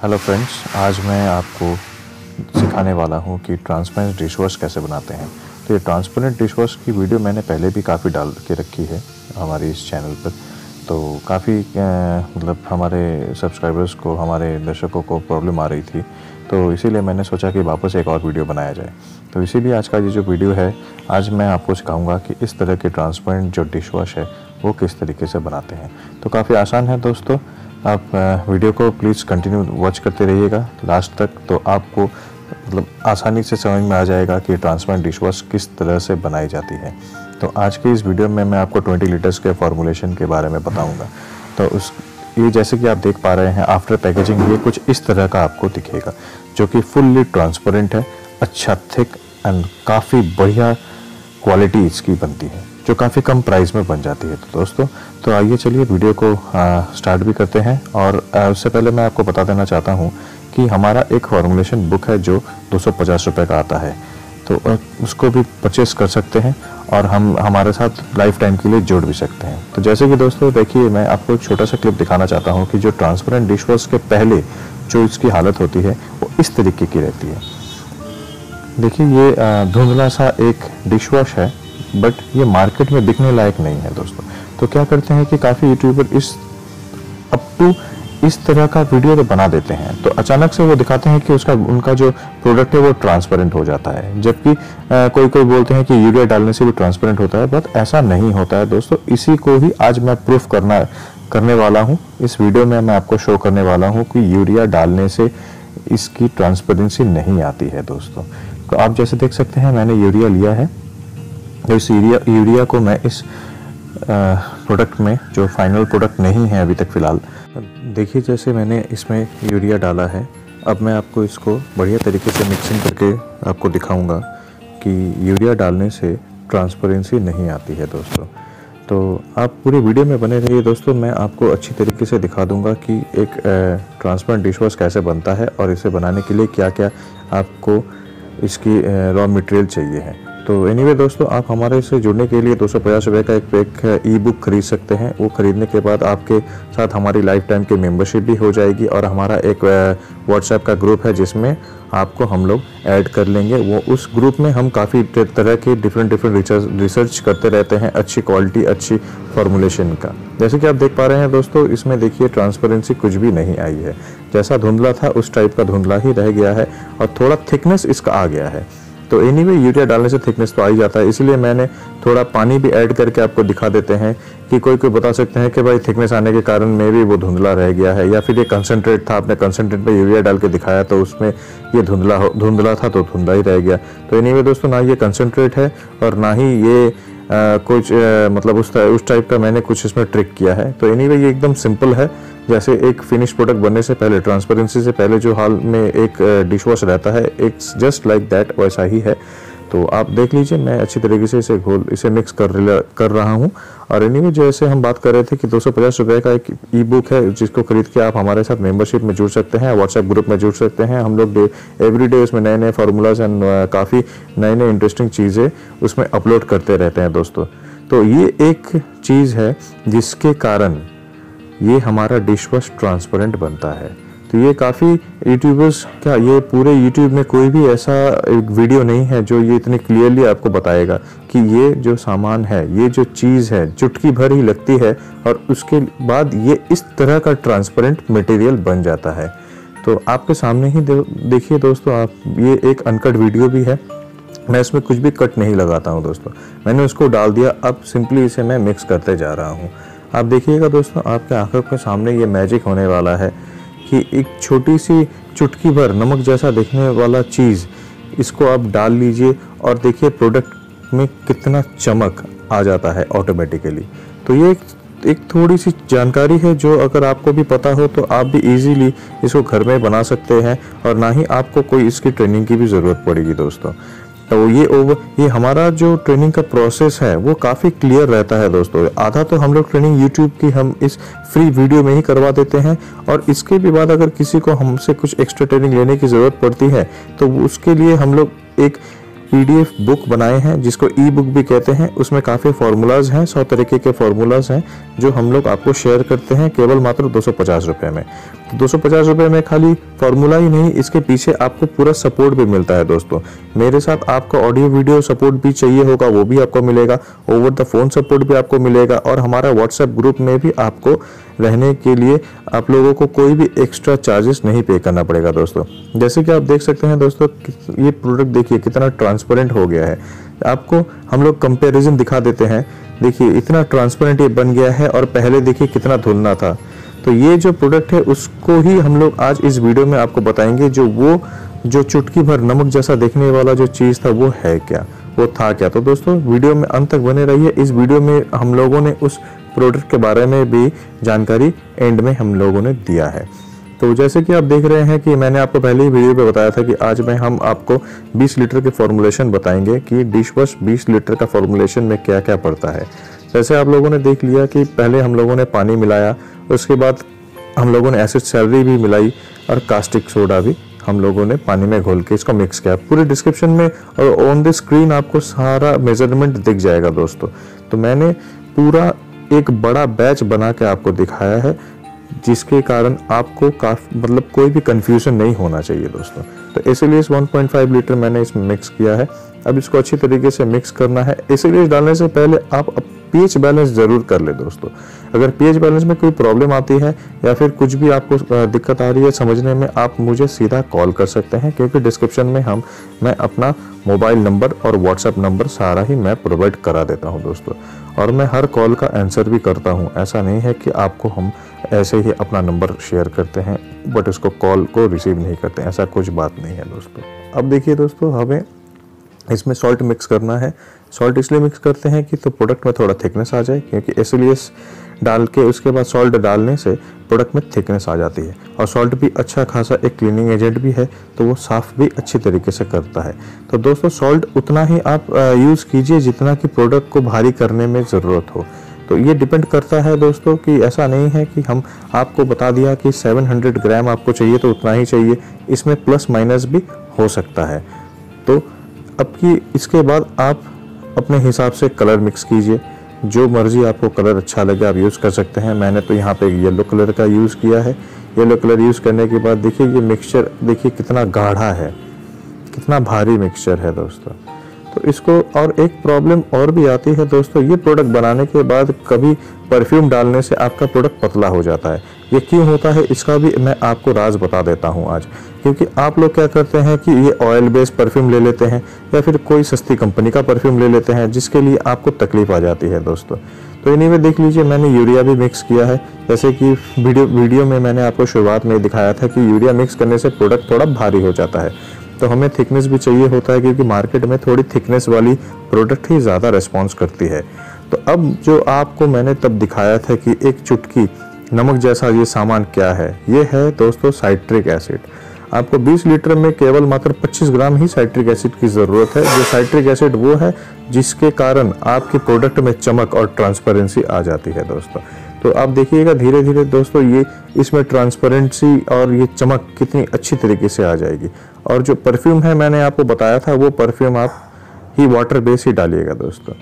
Hello friends आज मैं आपको सिखाने वाला हूँ कि ट्रांसपेरेंट डिश वॉश कैसे बनाते हैं। तो ये ट्रांसपेरेंट डिश वॉश की वीडियो मैंने पहले भी काफ़ी डाल के रखी है हमारे इस चैनल पर। तो काफ़ी मतलब हमारे सब्सक्राइबर्स को, हमारे दर्शकों को प्रॉब्लम आ रही थी। तो इसीलिए मैंने सोचा कि वापस एक और वीडियो बनाया जाए। तो इसीलिए आज का ये जो वीडियो है, आज मैं आपको सिखाऊँगा कि इस तरह के ट्रांसपेरेंट जो डिश वॉश है, वो किस तरीके से बनाते हैं। तो काफ़ी आसान है दोस्तों। आप वीडियो को प्लीज़ कंटिन्यू वॉच करते रहिएगा। लास्ट तक तो आपको मतलब आसानी से समझ में आ जाएगा कि ट्रांसपेरेंट डिश वॉश किस तरह से बनाई जाती है। तो आज की इस वीडियो में मैं आपको 20 लीटर्स के फॉर्मुलेशन के बारे में बताऊँगा। तो उस, ये जैसे कि आप देख पा रहे हैं आफ्टर पैकेजिंग ये कुछ इस तरह का आपको दिखेगा, जो कि फुल्ली ट्रांसपेरेंट है अच्छा थिक एंड काफ़ी बढ़िया क्वालिटी इसकी बनती है। जो काफ़ी कम प्राइस में बन जाती है। तो दोस्तों तो आइए चलिए वीडियो को आ, स्टार्ट भी करते हैं। और उससे पहले मैं आपको बता देना चाहता हूँ कि हमारा एक फॉर्मुलेशन बुक है जो दो सौ का आता है। तो उसको भी परचेस कर सकते हैं और हम हमारे साथ लाइफ टाइम के लिए जोड़ भी सकते हैं। तो जैसे कि दोस्तों देखिए मैं आपको एक छोटा सा क्लिप दिखाना चाहता हूँ कि जो ट्रांसपेरेंट डिश वॉश के पहले जो इसकी हालत होती है वो इस तरीके की रहती है। देखिए ये धुंधला सा एक डिश वॉश है। बट ये मार्केट में बिकने लायक नहीं है दोस्तों। तो क्या करते हैं कि काफ़ी यूट्यूबर इस अप टू इस तरह का वीडियो तो बना देते हैं। तो अचानक से वो दिखाते हैं कि उसका, उनका जो प्रोडक्ट है वो ट्रांसपेरेंट हो जाता है। जबकि कोई कोई बोलते हैं कि यूरिया डालने से भी ट्रांसपेरेंट होता है बट ऐसा नहीं होता है दोस्तों। इसी को ही आज मैं प्रूफ करना, करने वाला हूँ। इस वीडियो में मैं आपको शो करने वाला हूँ कि यूरिया डालने से इसकी ट्रांसपेरेंसी नहीं आती है दोस्तों। तो आप जैसे देख सकते हैं, मैंने यूरिया लिया है। इस यूरिया यूरिया को मैं इस प्रोडक्ट में, जो फाइनल प्रोडक्ट नहीं है अभी तक फ़िलहाल। देखिए जैसे मैंने इसमें यूरिया डाला है, अब मैं आपको इसको बढ़िया तरीके से मिक्सिंग करके आपको दिखाऊँगा कि यूरिया डालने से ट्रांसपेरेंसी नहीं आती है दोस्तों। तो आप पूरी वीडियो में बने रहिए दोस्तों, मैं आपको अच्छी तरीके से दिखा दूँगा कि एक ट्रांसपेरेंट डिश वॉश कैसे बनता है और इसे बनाने के लिए क्या क्या आपको इसकी रॉ मटेरियल चाहिए है। तो एनी anyway, दोस्तों आप हमारे से जुड़ने के लिए दो सौ पचास रुपये का एक पैक ई बुक खरीद सकते हैं। वो खरीदने के बाद आपके साथ हमारी लाइफ टाइम की मेंबरशिप भी हो जाएगी और हमारा एक व्हाट्सएप का ग्रुप है जिसमें आपको हम लोग ऐड कर लेंगे। वो उस ग्रुप में हम काफ़ी तरह के डिफरेंट डिफरेंट रिसर्च करते रहते हैं अच्छी क्वालिटी अच्छी फॉर्मुलेशन का। जैसे कि आप देख पा रहे हैं दोस्तों इसमें देखिए ट्रांसपेरेंसी कुछ भी नहीं आई है। जैसा धुंधला था उस टाइप का धुंधला ही रह गया है और थोड़ा थिकनेस इसका आ गया है। तो एनी वे यूरिया डालने से थिकनेस तो आ ही जाता है। इसलिए मैंने थोड़ा पानी भी ऐड करके आपको दिखा देते हैं कि कोई कोई बता सकते हैं कि भाई थिकनेस आने के कारण में भी वो धुंधला रह गया है, या फिर ये कंसनट्रेट था, आपने कंसनट्रेट में यूरिया डाल के दिखाया तो उसमें ये धुंधला धुंधला था तो धुंधला ही रह गया। तो एनी वे दोस्तों, ना ये कंसनट्रेट है और ना ही ये कुछ मतलब उस उस टाइप का मैंने कुछ इसमें ट्रिक किया है। तो एनी ये एकदम सिंपल है। जैसे एक फिनिश प्रोडक्ट बनने से पहले ट्रांसपेरेंसी से पहले जो हाल में एक डिश वॉश रहता है एक जस्ट लाइक दैट वैसा ही है। तो आप देख लीजिए, मैं अच्छी तरीके से इसे घोल इसे मिक्स कर कर रहा हूँ। और एनीवे जैसे हम बात कर रहे थे कि दो सौ पचास रुपये का एक ई बुक है, जिसको खरीद के आप हमारे साथ मेंबरशिप में जुड़ सकते हैं व्हाट्सएप ग्रुप में जुड़ सकते हैं। हम लोग एवरी डे उसमें नए नए फार्मूलाज एंड काफ़ी नए नए इंटरेस्टिंग चीज़ें उसमें अपलोड करते रहते हैं दोस्तों। तो ये एक चीज़ है जिसके कारण ये हमारा डिश वॉश ट्रांसपेरेंट बनता है। तो ये काफ़ी यूट्यूबर्स क्या ये पूरे यूट्यूब में कोई भी ऐसा वीडियो नहीं है जो ये इतने क्लियरली आपको बताएगा कि ये जो सामान है, ये जो चीज़ है, चुटकी भर ही लगती है और उसके बाद ये इस तरह का ट्रांसपेरेंट मटेरियल बन जाता है। तो आपके सामने ही देखिए दोस्तों, आप, ये एक अनकट वीडियो भी है। मैं इसमें कुछ भी कट नहीं लगाता हूँ दोस्तों। मैंने उसको डाल दिया, अब सिंपली इसे मैं मिक्स करते जा रहा हूँ। आप देखिएगा दोस्तों, आपके आँखों के सामने ये मैजिक होने वाला है। कि एक छोटी सी चुटकी भर नमक जैसा दिखने वाला चीज़ इसको आप डाल लीजिए और देखिए प्रोडक्ट में कितना चमक आ जाता है ऑटोमेटिकली तो ये एक, एक थोड़ी सी जानकारी है जो अगर आपको भी पता हो तो आप भी इजीली इसको घर में बना सकते हैं और ना ही आपको कोई इसकी ट्रेनिंग की भी ज़रूरत पड़ेगी दोस्तों। तो ये ओवर ये हमारा जो ट्रेनिंग का प्रोसेस है, वो काफ़ी क्लियर रहता है दोस्तों। आधा तो हम लोग ट्रेनिंग यूट्यूब की हम इस फ्री वीडियो में ही करवा देते हैं और इसके भी बाद अगर किसी को हमसे कुछ एक्स्ट्रा ट्रेनिंग लेने की ज़रूरत पड़ती है तो उसके लिए हम लोग एक पीडीएफ बुक बनाए हैं, जिसको ई बुक भी कहते हैं। उसमें काफ़ी फार्मूलाज हैं, सौ तरीके के फार्मूलाज हैं, जो हम लोग आपको शेयर करते हैं केवल मात्र दो सौ में। तो दो सौ में खाली फार्मूला ही नहीं, इसके पीछे आपको पूरा सपोर्ट भी मिलता है दोस्तों। मेरे साथ आपका ऑडियो वीडियो सपोर्ट भी चाहिए होगा, वो भी आपको मिलेगा। ओवर द फ़ोन सपोर्ट भी आपको मिलेगा, और हमारा व्हाट्सएप ग्रुप में भी आपको रहने के लिए आप लोगों को कोई भी एक्स्ट्रा चार्जेस नहीं पे करना पड़ेगा दोस्तों। जैसे कि आप देख सकते हैं दोस्तों, ये प्रोडक्ट देखिए, कितना ट्रांसपेरेंट हो गया है। आपको हम लोग कंपेरिजन दिखा देते हैं। देखिए, इतना ट्रांसपेरेंट ये बन गया है और पहले देखिए कितना धुलना था। तो ये जो प्रोडक्ट है, उसको ही हम लोग आज इस वीडियो में आपको बताएँगे जो वो, जो चुटकी भर नमक जैसा देखने वाला जो चीज़ था, वो है क्या? वो था क्या? तो दोस्तों वीडियो में अंत तक बने रहिए। इस वीडियो में हम लोगों ने उस प्रोडक्ट के बारे में भी जानकारी एंड में हम लोगों ने दिया है। तो जैसे कि आप देख रहे हैं कि मैंने आपको पहले ही वीडियो पे बताया था कि आज में हम आपको 20 लीटर के फॉर्मुलेशन बताएँगे कि डिश वॉश 20 लीटर का फॉर्मुलेशन में क्या क्या पड़ता है। जैसे आप लोगों ने देख लिया कि पहले हम लोगों ने पानी मिलाया, उसके बाद हम लोगों ने एसिड सैलरी भी मिलाई और कास्टिक सोडा भी हम लोगों ने पानी में घोल के इसको मिक्स किया। पूरे डिस्क्रिप्शन में और ऑन द स्क्रीन आपको सारा मेज़रमेंट दिख जाएगा दोस्तों। तो मैंने पूरा एक बड़ा बैच बना के आपको दिखाया है जिसके कारण आपको काफ़ी मतलब कोई भी कंफ्यूजन नहीं होना चाहिए दोस्तों। तो इसीलिए इस 1.5 लीटर मैंने इसमें मिक्स किया है। अब इसको अच्छी तरीके से मिक्स करना है। इसीलिए डालने से पहले आप पीएच बैलेंस ज़रूर कर ले दोस्तों। अगर पीएच बैलेंस में कोई प्रॉब्लम आती है या फिर कुछ भी आपको दिक्कत आ रही है समझने में, आप मुझे सीधा कॉल कर सकते हैं, क्योंकि डिस्क्रिप्शन में हम, मैं अपना मोबाइल नंबर और व्हाट्सएप नंबर सारा ही मैं प्रोवाइड करा देता हूँ दोस्तों। और मैं हर कॉल का आंसर भी करता हूँ। ऐसा नहीं है कि आपको हम ऐसे ही अपना नंबर शेयर करते हैं बट उसको कॉल को रिसीव नहीं करते। ऐसा कुछ बात नहीं है दोस्तों। अब देखिए दोस्तों, हमें इसमें सॉल्ट मिक्स करना है। सॉल्ट इसलिए मिक्स करते हैं कि तो प्रोडक्ट में थोड़ा थिकनेस आ जाए, क्योंकि इसलिए डाल के उसके बाद सॉल्ट डालने से प्रोडक्ट में थिकनेस आ जाती है। और सॉल्ट भी अच्छा खासा एक क्लीनिंग एजेंट भी है तो वो साफ़ भी अच्छी तरीके से करता है। तो दोस्तों सॉल्ट उतना ही आप यूज़ कीजिए जितना कि प्रोडक्ट को भारी करने में ज़रूरत हो। तो ये डिपेंड करता है दोस्तों कि ऐसा नहीं है कि हम आपको बता दिया कि 700 ग्राम आपको चाहिए तो उतना ही चाहिए। इसमें प्लस माइनस भी हो सकता है। तो अब की इसके बाद आप अपने हिसाब से कलर मिक्स कीजिए। जो मर्ज़ी आपको कलर अच्छा लगे, आप यूज़ कर सकते हैं। मैंने तो यहाँ पे येलो कलर का यूज़ किया है। येलो कलर यूज़ करने के बाद देखिए, ये मिक्सचर देखिए कितना गाढ़ा है। कितना भारी मिक्सचर है दोस्तों। तो इसको और एक प्रॉब्लम और भी आती है दोस्तों। ये प्रोडक्ट बनाने के बाद कभी परफ्यूम डालने से आपका प्रोडक्ट पतला हो जाता है। ये क्यों होता है, इसका भी मैं आपको राज बता देता हूँ आज। क्योंकि आप लोग क्या करते हैं कि ये ऑयल बेस्ड परफ्यूम ले लेते हैं, या फिर कोई सस्ती कंपनी का परफ्यूम ले लेते हैं, जिसके लिए आपको तकलीफ़ आ जाती है दोस्तों। तो इन्हीं में देख लीजिए, मैंने यूरिया भी मिक्स किया है। जैसे कि वीडियो वीडियो में मैंने आपको शुरुआत में दिखाया था कि यूरिया मिक्स करने से प्रोडक्ट थोड़ा भारी हो जाता है। तो हमें थिकनेस भी चाहिए होता है, क्योंकि मार्केट में थोड़ी थिकनेस वाली प्रोडक्ट ही ज़्यादा रिस्पॉन्स करती है। तो अब जो आपको मैंने तब दिखाया था कि एक चुटकी नमक जैसा ये सामान क्या है? ये है दोस्तों साइट्रिक एसिड। आपको 20 लीटर में केवल मात्र 25 ग्राम ही साइट्रिक एसिड की ज़रूरत है। जो साइट्रिक एसिड वो है जिसके कारण आपके प्रोडक्ट में चमक और ट्रांसपेरेंसी आ जाती है दोस्तों। तो आप देखिएगा धीरे धीरे दोस्तों ये इसमें ट्रांसपेरेंसी और ये चमक कितनी अच्छी तरीके से आ जाएगी। और जो परफ्यूम है मैंने आपको बताया था वो परफ्यूम आप ही वाटर बेस ही डालिएगा दोस्तों।